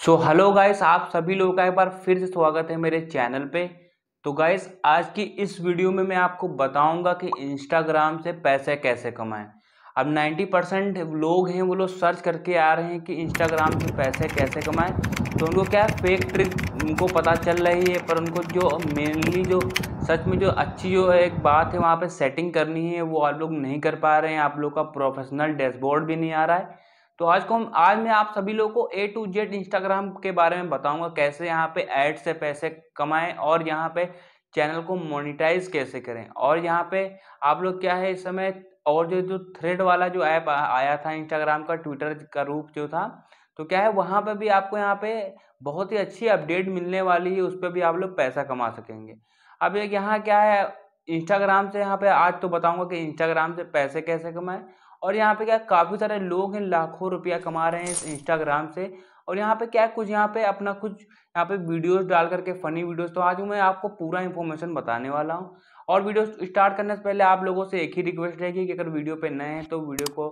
So hello guys आप सभी लोगों का एक बार फिर से स्वागत है मेरे चैनल पे। तो गाइस आज की इस वीडियो में मैं आपको बताऊँगा कि इंस्टाग्राम से पैसे कैसे कमाएँ। अब 90 परसेंट लोग हैं, वो लोग सर्च करके आ रहे हैं कि इंस्टाग्राम से पैसे कैसे कमाएँ। तो उनको क्या फेक ट्रिक उनको पता चल रही है, पर उनको जो मेनली जो सच में जो अच्छी जो एक बात है, वहाँ पर सेटिंग करनी है, वो आप लोग नहीं कर पा रहे हैं। आप लोग का प्रोफेशनल डैशबोर्ड भी नहीं आ रहा है। तो आज को हम, आज मैं आप सभी लोगों को ए टू जेड इंस्टाग्राम के बारे में बताऊँगा, कैसे यहाँ पे ऐड से पैसे कमाएँ और यहाँ पे चैनल को मोनिटाइज कैसे करें। और यहाँ पे आप लोग क्या है, इस समय और जो जो थ्रेड वाला जो ऐप आया था इंस्टाग्राम का ट्विटर का रूप जो था तो क्या है, वहाँ पर भी आपको यहाँ पे बहुत ही अच्छी अपडेट मिलने वाली है, उस पर भी आप लोग पैसा कमा सकेंगे। अब एक यहाँ क्या है इंस्टाग्राम से यहाँ पे आज तो बताऊँगा कि इंस्टाग्राम से पैसे कैसे कमाएँ और यहाँ पे क्या काफ़ी सारे लोग हैं, लाखों रुपया कमा रहे हैं इस इंस्टाग्राम से। और यहाँ पे क्या कुछ यहाँ पे अपना कुछ यहाँ पे वीडियोस डाल करके फ़नी वीडियोस तो आज मैं आपको पूरा इन्फॉर्मेशन बताने वाला हूँ। और वीडियो स्टार्ट करने से पहले आप लोगों से एक ही रिक्वेस्ट रहेगी कि अगर वीडियो पे नए हैं तो वीडियो को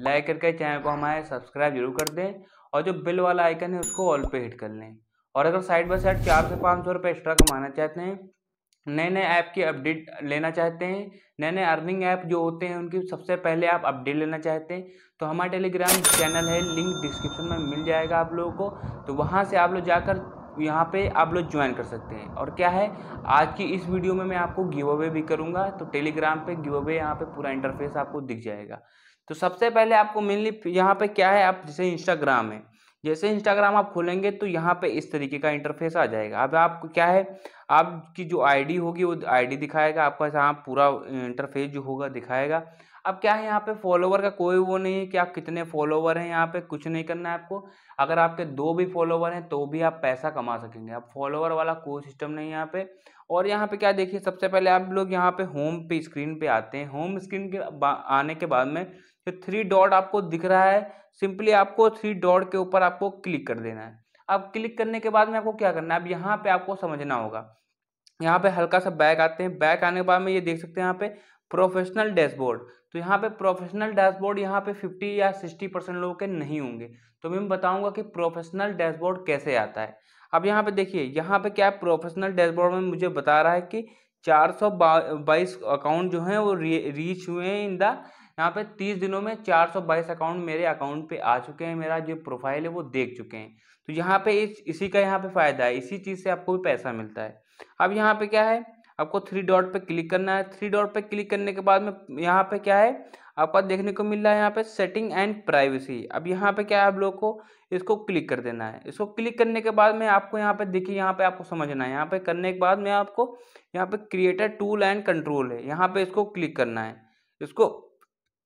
लाइक करके चैनल को हमारे सब्सक्राइब ज़रूर कर दें और जो बिल वाला आइकन है, उसको ऑल पे हिट कर लें। और अगर साइड बाई साइड चार से पाँच सौ रुपये एक्स्ट्रा कमाना चाहते हैं नए नए ऐप की अपडेट लेना चाहते हैं। नए नए अर्निंग ऐप जो होते हैं, उनकी सबसे पहले आप अपडेट लेना चाहते हैं। तो हमारा टेलीग्राम चैनल है, लिंक डिस्क्रिप्शन में मिल जाएगा आप लोगों को। तो वहाँ से आप लोग जाकर यहाँ पे आप लोग ज्वाइन कर सकते हैं। और क्या है, आज की इस वीडियो में मैं आपको गिव अवे भी करूँगा। तो टेलीग्राम पे गिव अवे यहाँ पे पूरा इंटरफेस आपको दिख जाएगा। तो सबसे पहले आपको मेनली यहाँ पे क्या है, आप जैसे इंस्टाग्राम है। जैसे इंस्टाग्राम आप खोलेंगे तो यहाँ पे इस तरीके का इंटरफेस आ जाएगा। अब आपको क्या है, आपकी जो आईडी होगी, वो आईडी दिखाएगा, आपका यहाँ पूरा इंटरफेस जो होगा दिखाएगा। अब क्या है, यहाँ पे फॉलोवर का कोई वो नहीं है कि आप कितने फॉलोवर हैं यहाँ पे, कुछ नहीं करना है आपको। अगर आपके दो भी फॉलोवर हैं तो भी आप पैसा कमा सकेंगे। अब फॉलोवर वाला कोई सिस्टम नहीं है यहाँ पे। और यहाँ पे क्या देखिए, सबसे पहले आप लोग यहाँ पे होम पे स्क्रीन पे आते हैं। होम स्क्रीन के आने के बाद में जो थ्री डॉट आपको दिख रहा है सिंपली आपको थ्री डॉट के ऊपर आपको क्लिक कर देना है। अब क्लिक करने के बाद में आपको क्या करना है? अब यहाँ पे आपको समझना होगा। यहाँ पे हल्का सा बैक आते हैं। बैक आने के बाद में ये देख सकते हैं यहाँ पे प्रोफेशनल डैशबोर्ड तो यहाँ पे प्रोफेशनल डैशबोर्ड यहाँ पे 50 या 60 परसेंट लोगों के नहीं होंगे। तो मैं बताऊँगा कि प्रोफेशनल डैशबोर्ड कैसे आता है। अब यहाँ पे देखिए, यहाँ पे क्या प्रोफेशनल डैशबोर्ड में मुझे बता रहा है कि चार सौ बाईस अकाउंट जो हैं वो रीच हुए हैं इन द यहाँ पे तीस दिनों में चार सौ बाईस अकाउंट मेरे अकाउंट पे आ चुके हैं मेरा जो प्रोफ़ाइल है वो देख चुके हैं तो यहाँ पे इस इसी का यहाँ पे फ़ायदा है इसी चीज़ से आपको भी पैसा मिलता है अब यहाँ पे क्या है आपको थ्री डॉट पे क्लिक करना है थ्री डॉट पे क्लिक करने के बाद में यहाँ पे क्या है आपको देखने को मिल रहा है यहाँ पे सेटिंग एंड प्राइवेसी अब यहाँ पे क्या है आप लोग को इसको क्लिक कर देना है इसको क्लिक करने के बाद में आपको यहाँ पे देखिए यहाँ पे आपको समझना है यहाँ पे करने के बाद में आपको यहाँ पे क्रिएटर टूल एंड कंट्रोल है यहाँ पे इसको क्लिक करना है इसको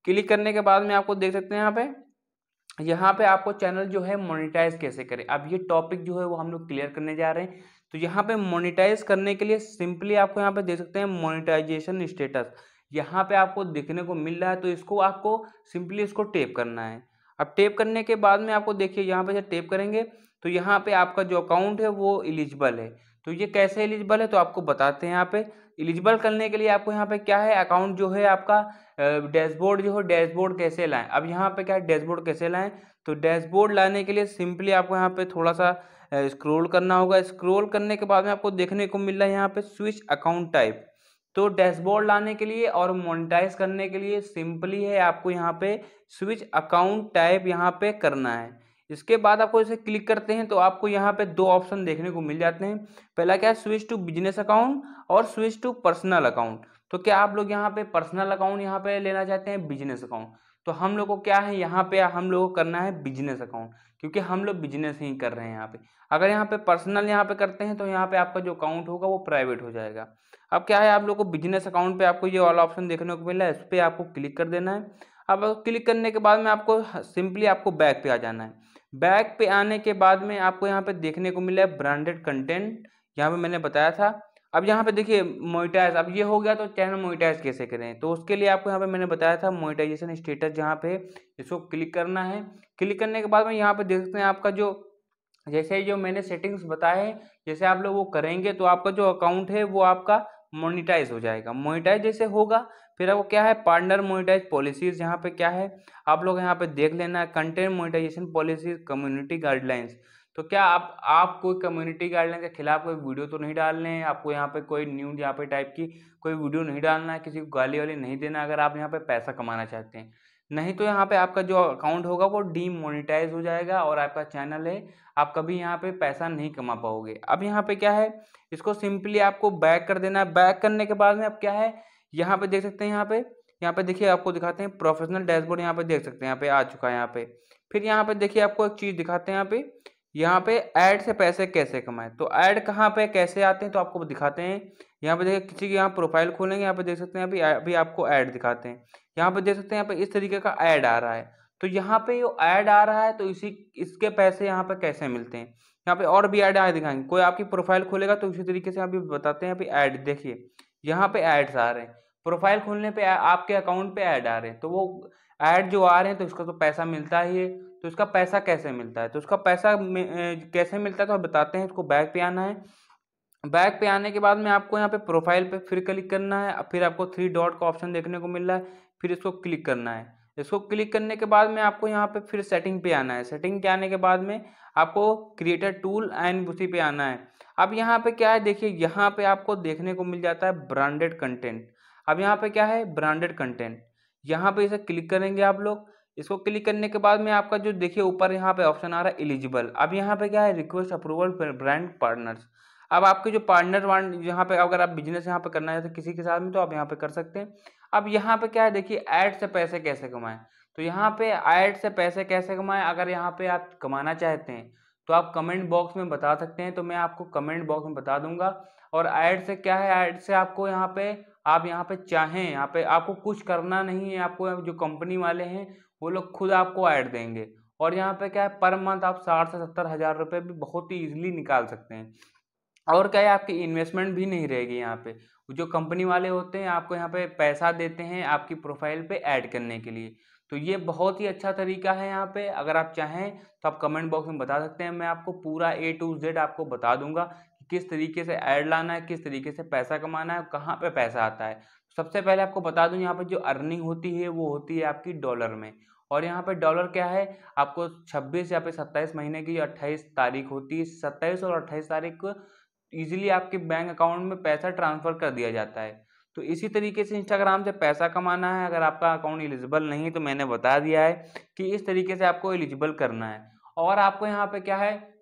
क्लिक करने के बाद में आपको देख सकते हैं यहाँ पे। यहाँ पे आपको चैनल जो है मोनिटाइज कैसे करें? अब ये टॉपिक जो है वो हम लोग क्लियर करने जा रहे हैं। तो यहाँ पे मोनिटाइज करने के लिए सिंपली आपको यहाँ पे देख सकते हैं मोनिटाइजेशन स्टेटस यहाँ पे आपको देखने को मिल रहा है तो इसको आपको सिंपली इसको टेप करना है। अब टेप करने के बाद में आपको देखिए यहाँ पे जब टेप करेंगे तो यहाँ पे आपका जो अकाउंट है वो एलिजिबल है। तो ये कैसे एलिजिबल है तो आपको बताते हैं यहाँ पे। एलिजिबल करने के लिए आपको यहाँ पे क्या है? अकाउंट जो है आपका डैशबोर्ड जो है डैशबोर्ड कैसे लाएँ? अब यहाँ पे क्या है? डैशबोर्ड कैसे लाएँ? तो डैशबोर्ड लाने के लिए सिंपली आपको यहाँ पे थोड़ा सा स्क्रॉल करना होगा। स्क्रॉल करने के बाद में आपको देखने को मिल रहा है यहाँ पे स्विच अकाउंट टाइप तो डैशबोर्ड लाने के लिए और मोनिटाइज करने के लिए सिंपली है आपको यहाँ पे स्विच अकाउंट टाइप यहाँ पे करना है। इसके बाद आपको इसे क्लिक करते हैं तो आपको यहाँ पे दो ऑप्शन देखने को मिल जाते हैं। पहला क्या है? स्विच टू बिज़नेस अकाउंट और स्विच टू पर्सनल अकाउंट। तो क्या आप लोग यहाँ पे पर्सनल अकाउंट यहाँ पे लेना चाहते हैं? Business account. तो हम लोग को क्या है? यहाँ पे हम लोग को करना है बिज़नेस अकाउंट, क्योंकि हम लोग बिज़नेस ही कर रहे हैं यहाँ पे। अगर यहाँ पे पर्सनल यहाँ पे करते हैं तो यहाँ पे आपका जो अकाउंट होगा वो प्राइवेट हो जाएगा। अब क्या है? आप लोग को बिज़नेस अकाउंट पे आपको ये वाला ऑप्शन देखने को मिला है, इस पर आपको क्लिक कर देना है। अब क्लिक करने के बाद में आपको सिंपली आपको बैक पे आ जाना है। बैक पे आने के बाद में आपको यहाँ पे देखने को मिला है ब्रांडेड कंटेंट यहाँ पे मैंने बताया था। अब यहाँ पे देखिए मोइटाइज अब ये हो गया तो चैनल मोइटाइज कैसे करें? तो उसके लिए आपको यहाँ पे मैंने बताया था मोइटाइजेशन स्टेटस जहाँ पे, इसको क्लिक करना है। क्लिक करने के बाद में यहाँ पे देख सकते हैं आपका जो, जैसे जो मैंने सेटिंग्स बताए जैसे आप लोग वो करेंगे तो आपका जो अकाउंट है वो आपका मोनिटाइज हो जाएगा। मोनिटाइज जैसे होगा फिर आपको क्या है? पार्टनर मोनिटाइज पॉलिसीज़ यहाँ पे क्या है? आप लोग यहाँ पे देख लेना है content monetization policies community guidelines तो क्या आप आप कोई कम्युनिटी गाइडलाइन के खिलाफ कोई वीडियो तो नहीं डालने हैं? आपको यहाँ पे कोई न्यूज़ यहाँ पे टाइप की कोई वीडियो नहीं डालना है, किसी को गाली वाली नहीं देना अगर आप यहाँ पे पैसा कमाना चाहते हैं। नहीं तो यहाँ पे आपका जो अकाउंट होगा वो डीमोनिटाइज हो जाएगा और आपका चैनल है, आप कभी यहाँ पे पैसा नहीं कमा पाओगे। अब यहाँ पे क्या है? इसको सिंपली आपको बैक कर देना है। बैक करने के बाद में अब क्या है? यहाँ पे देख सकते हैं यहाँ पे यहाँ पे देखिए आपको दिखाते हैं प्रोफेशनल डैशबोर्ड यहाँ पे देख सकते हैं यहाँ पे आ चुका है यहाँ पे फिर यहाँ पे देखिए आपको एक चीज़ दिखाते हैं यहाँ पे यहाँ पे ऐड से पैसे कैसे कमाएँ तो ऐड कहाँ पे कैसे आते हैं तो आपको दिखाते हैं यहाँ पे देखिए किसी की यहाँ प्रोफ़ाइल खोलेंगे यहाँ पे देख सकते हैं अभी अभी आपको ऐड दिखाते हैं यहाँ पे देख सकते हैं यहाँ पे इस तरीके का ऐड आ रहा है तो यहाँ पे जो ऐड आ रहा है तो इसी इसके पैसे यहाँ पे कैसे मिलते हैं यहाँ पे और भी ऐड आए दिखाएँगे कोई आपकी प्रोफ़ाइल खोलेगा तो उसी तरीके से अभी बताते हैं अभी ऐड देखिए यहाँ पे एड्स आ रहे हैं। प्रोफ़ाइल खोलने पे, आपके अकाउंट पे ऐड आ रहे हैं। तो वो ऐड जो आ रहे हैं तो उसका तो पैसा मिलता ही है। तो उसका पैसा कैसे मिलता है? तो उसका पैसा कैसे मिलता है तो बताते हैं। इसको बैक पे आना है। बैक पे आने के बाद में आपको यहाँ पे प्रोफ़ाइल पे फिर क्लिक करना है। फिर आपको थ्री डॉट का ऑप्शन देखने को मिल रहा है। फिर इसको क्लिक करना है। इसको क्लिक करने के बाद में आपको यहाँ पे फिर सेटिंग पे आना है। सेटिंग के आने के बाद में आपको क्रिएटर टूल एंड उसी पे आना है। अब यहाँ पे क्या है देखिए यहाँ पे आपको देखने को मिल जाता है ब्रांडेड कंटेंट अब यहाँ पे क्या है ब्रांडेड कंटेंट यहाँ पे इसे क्लिक करेंगे आप लोग इसको क्लिक करने के बाद में आपका जो देखिए ऊपर यहाँ पे ऑप्शन आ रहा है एलिजिबल अब यहाँ पे क्या है रिक्वेस्ट अप्रूवल ब्रांड पार्टनर्स अब आपके जो पार्टनर यहाँ पे अगर आप बिज़नेस यहाँ पे करना चाहते किसी के साथ में तो आप यहाँ पे कर सकते हैं अब यहाँ पे क्या है देखिए ऐड से पैसे कैसे कमाएँ तो यहाँ पे ऐड से पैसे कैसे कमाएँ अगर यहाँ पे आप कमाना चाहते हैं तो आप कमेंट बॉक्स में बता सकते हैं तो मैं आपको कमेंट बॉक्स में बता दूँगा। और ऐड से क्या है? ऐड से आपको यहाँ पे, आप यहाँ पे चाहें, यहाँ पे आपको कुछ करना नहीं है, आपको जो कंपनी वाले हैं, वो लोग खुद आपको ऐड देंगे। और यहाँ पे क्या है? पर मंथ आप साठ से सत्तर हज़ार रुपये भी बहुत ही ईजिली निकाल सकते हैं। और क्या है? आपकी इन्वेस्टमेंट भी नहीं रहेगी यहाँ पे। जो कंपनी वाले होते हैं, आपको यहाँ पे पैसा देते हैं आपकी प्रोफ़ाइल पे ऐड करने के लिए। तो ये बहुत ही अच्छा तरीका है यहाँ पे। अगर आप चाहें तो आप कमेंट बॉक्स में बता सकते हैं। मैं आपको पूरा ए टू जेड आपको बता दूँगा कि किस तरीके से ऐड लाना है, किस तरीके से पैसा कमाना है कहाँ पे पैसा आता है। सबसे पहले आपको बता दूँ, यहाँ पे जो अर्निंग होती है, वो होती है आपकी डॉलर में। और यहाँ पे डॉलर क्या है? आपको 26 या फिर 27 महीने की 28 तारीख होती है 27 और 28 तारीख को ईजिली आपके बैंक अकाउंट में पैसा ट्रांसफ़र कर दिया जाता है। तो इसी तरीके से इंस्टाग्राम से पैसा कमाना है। अगर आपका अकाउंट एलिजिबल नहीं तो मैंने बता दिया है कि इस तरीके से आपको एलिजिबल करना है। और आपको यहाँ पे क्या है?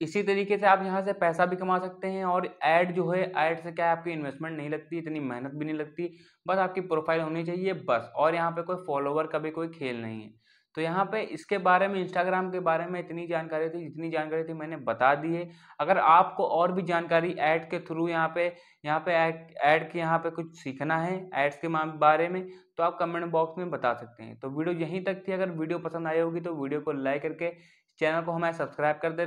इसी तरीके से आप यहाँ से पैसा भी कमा सकते हैं और ऐड जो है ऐड से क्या है? आपकी इन्वेस्टमेंट नहीं लगती, इतनी मेहनत भी नहीं लगती। बस आपकी प्रोफ़ाइल होनी चाहिए, बस। और यहाँ पे कोई फॉलोवर का भी कोई खेल नहीं है। तो यहाँ पे इसके बारे में इंस्टाग्राम के बारे में इतनी जानकारी थी, जितनी जानकारी थी मैंने बता दी है। अगर आपको और भी जानकारी ऐड के थ्रू यहाँ पे यहाँ पे ऐड के यहाँ पे कुछ सीखना है एड्स के बारे में तो आप कमेंट बॉक्स में बता सकते हैं। तो वीडियो यहीं तक थी। अगर वीडियो पसंद आई होगी तो वीडियो को लाइक करके, चैनल को हमें सब्सक्राइब कर देना।